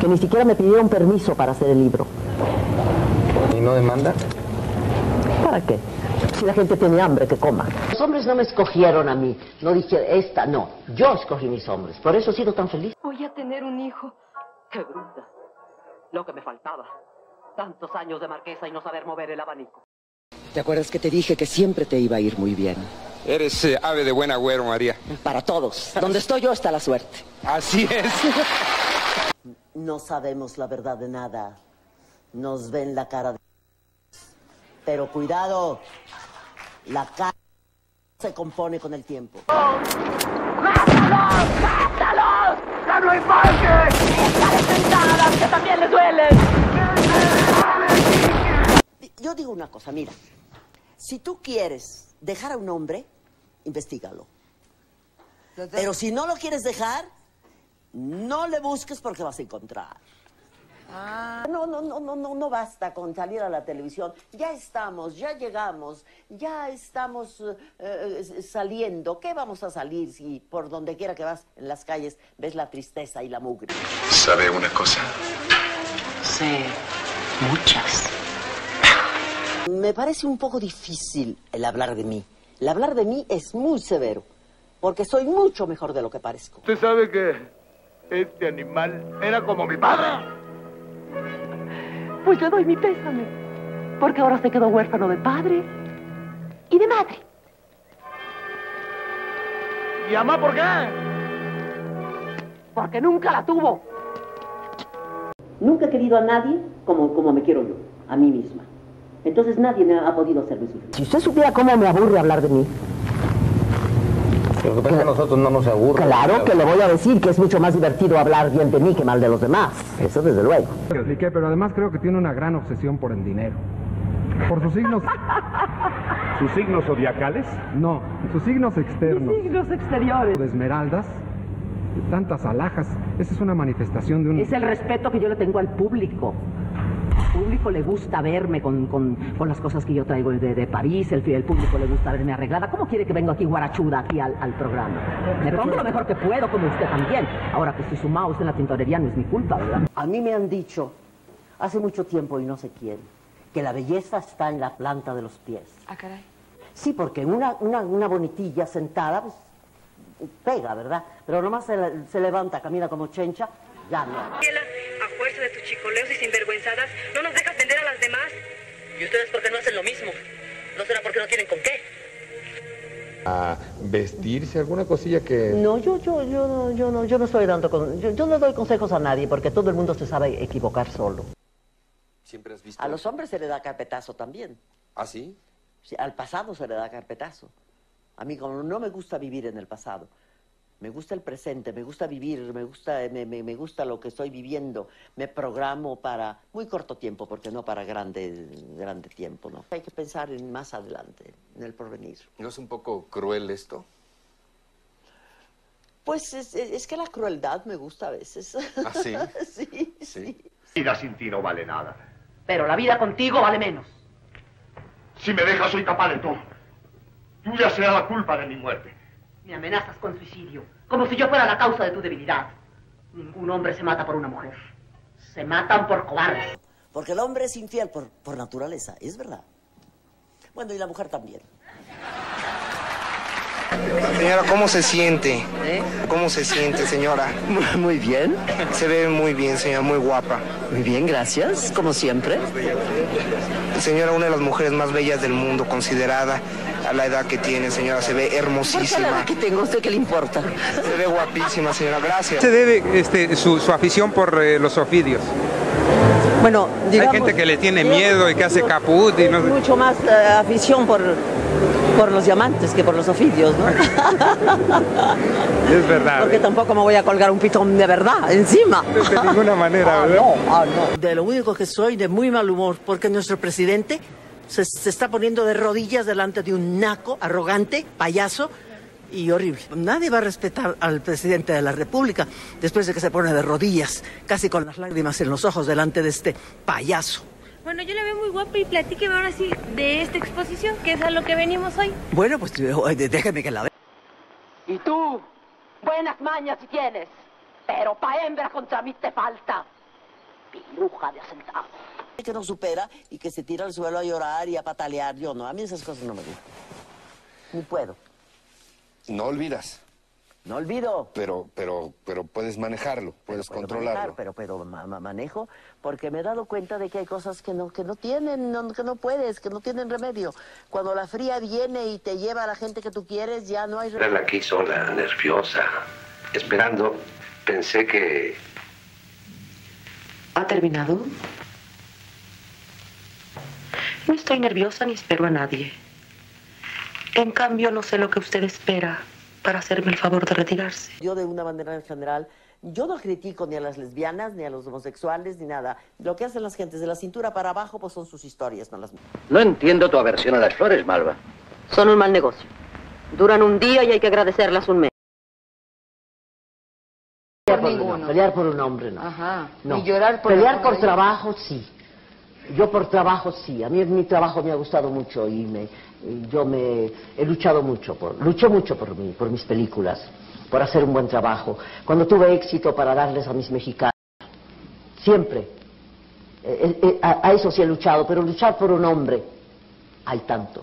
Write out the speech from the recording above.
que ni siquiera me pidieron permiso para hacer el libro. ¿Y no demanda? ¿Para qué? Si la gente tiene hambre, que coma. Los hombres no me escogieron a mí. No dije esta, no. Yo escogí mis hombres. Por eso he sido tan feliz. Voy a tener un hijo. ¡Qué bruta! Lo que me faltaba. Tantos años de marquesa y no saber mover el abanico. ¿Te acuerdas que te dije que siempre te iba a ir muy bien? Eres eh, ave de buen agüero, María. Para todos. Donde estoy yo está la suerte. Así es. No sabemos la verdad de nada. Nos ven la cara de... Pero cuidado. La cara se compone con el tiempo. ¡Mátalos! ¡Mátalos! ¡Ya no sentadas, que también le duelen! Yo digo una cosa, mira. Si tú quieres dejar a un hombre, investigalo. Pero si no lo quieres dejar, no le busques porque vas a encontrar. No, no, no, no, no, no basta con salir a la televisión. Ya estamos, ya llegamos, ya estamos eh, eh, saliendo. ¿Qué vamos a salir si por donde quiera que vas en las calles ves la tristeza y la mugre? ¿Sabe una cosa? Sí, muchas. Me parece un poco difícil el hablar de mí. El hablar de mí es muy severo, porque soy mucho mejor de lo que parezco. Usted sabe que este animal era como mi padre. Pues le doy mi pésame. Porque ahora se quedó huérfano de padre y de madre. ¿Y mamá por qué? Porque nunca la tuvo. Nunca he querido a nadie como, como me quiero yo, a mí misma. Entonces nadie me ha podido hacerme sufrir. Si usted supiera cómo me aburre hablar de mí. Lo que pasa es que a nosotros no nos aburre. Claro que le voy a decir que es mucho más divertido hablar bien de mí que mal de los demás. Eso desde luego. Lo expliqué, pero además creo que tiene una gran obsesión por el dinero. Por sus signos... ¿Sus signos zodiacales? No, sus signos externos. Signos exteriores. De esmeraldas, de tantas alhajas. Esa es una manifestación de un... Es el respeto que yo le tengo al público. Público le gusta verme con, con- con las cosas que yo traigo de, de París, el, el público le gusta verme arreglada. ¿Cómo quiere que venga aquí guarachuda aquí al, al programa? Me pongo lo mejor que puedo, como usted también. Ahora que estoy sumado usted en la tintorería no es mi culpa, ¿verdad? A mí me han dicho, hace mucho tiempo y no sé quién, que la belleza está en la planta de los pies. Ah, caray. Sí, porque una, una, una bonitilla sentada, pues, pega, ¿verdad? Pero nomás se, se levanta, camina como chencha, ya no. Fuerza de tus chicoleos y sinvergüenzadas, ¿no nos dejas vender a las demás? ¿Y ustedes por qué no hacen lo mismo? ¿No será porque no tienen con qué? A vestirse, alguna cosilla que... No, yo, yo, yo, no- yo, no, yo no estoy dando, con- yo, yo no doy consejos a nadie porque todo el mundo se sabe equivocar solo. ¿Siempre has visto? A los hombres se le da carpetazo también. ¿Ah, sí? Sí, al pasado se le da carpetazo. A mí como no me gusta vivir en el pasado, me gusta el presente, me gusta vivir, me gusta, me, me- me gusta lo que estoy viviendo. Me programo para muy corto tiempo, porque no para grande, grande tiempo, ¿no? Hay que pensar en más adelante, en el porvenir. ¿No es un poco cruel esto? Pues es, es- es que la crueldad me gusta a veces. ¿Ah, sí? sí, Sí. Vida sin ti no vale nada. Pero la vida contigo vale menos. Si me dejas, soy capaz de todo. Tuya será la culpa de mi muerte. Me amenazas con suicidio, como si yo fuera la causa de tu debilidad. Ningún hombre se mata por una mujer. Se matan por cobardes. Porque el hombre es infiel por, por naturaleza, es verdad. Bueno, y la mujer también. Señora, ¿cómo se siente? ¿Eh? ¿Cómo se siente, señora? Muy bien, Se ve muy bien, señora, muy guapa. muy bien, gracias, como siempre. Señora, una de las mujeres más bellas del mundo, considerada a la edad que tiene, señora, se ve ¿Por qué la hermosísima. edad que tengo? ¿A usted qué le importa? Se ve guapísima, señora, gracias. se debe este, su, su afición por eh, los ofidios? Bueno, digamos... Hay gente que le tiene digamos, miedo y que hace caput y no sé. Mucho más eh, afición por, por los diamantes que por los ofidios, ¿no? Es verdad. Porque tampoco me voy a colgar un pitón de verdad encima. De ninguna manera, Ah, ¿verdad? no, ah, no. De lo único que soy de muy mal humor, porque nuestro presidente se, se está poniendo de rodillas delante de un naco, arrogante, payaso y horrible. Nadie va a respetar al presidente de la República después de que se pone de rodillas, casi con las lágrimas en los ojos delante de este payaso. Bueno, yo la veo muy guapa y platíqueme ahora sí de esta exposición, que es a lo que venimos hoy. Bueno, pues eh, déjeme que la vea. Y tú, buenas mañas si tienes, pero pa' hembra contra mí te falta. Piluja de asentado. Que no supera y que se tira al suelo a llorar y a patalear. Yo no, a mí esas cosas no me gustan. Ni puedo. No olvidas, No olvido. pero, pero, pero puedes manejarlo, puedes controlarlo. manejar, pero pero ma- ma- manejo porque me he dado cuenta de que hay cosas que no que no tienen no- que no puedes que no tienen remedio cuando la fría viene y te lleva a la gente que tú quieres ya no hay remedio Verla aquí sola, nerviosa, esperando, pensé que... ¿Ha terminado? No estoy nerviosa ni espero a nadie. En cambio, no sé lo que usted espera para hacerme el favor de retirarse. yo de una manera en general yo no critico ni a las lesbianas ni a los homosexuales ni nada lo que hacen las gentes de la cintura para abajo pues son sus historias no las mías. No entiendo tu aversión a las flores, Malva. Son un mal negocio. Duran un día y hay que agradecerlas un mes. Pelear por, un, pelear por un hombre, no. Ajá. No. Y llorar por Pelear el por trabajo, sí. Yo por trabajo, sí. A mí mi trabajo me ha gustado mucho y me, yo me he luchado mucho, por, luché mucho por, mí, por mis películas, por hacer un buen trabajo. Cuando tuve éxito para darles a mis mexicanos, siempre. Eh, eh, eh, a, a eso sí he luchado, pero luchar por un hombre, hay tanto.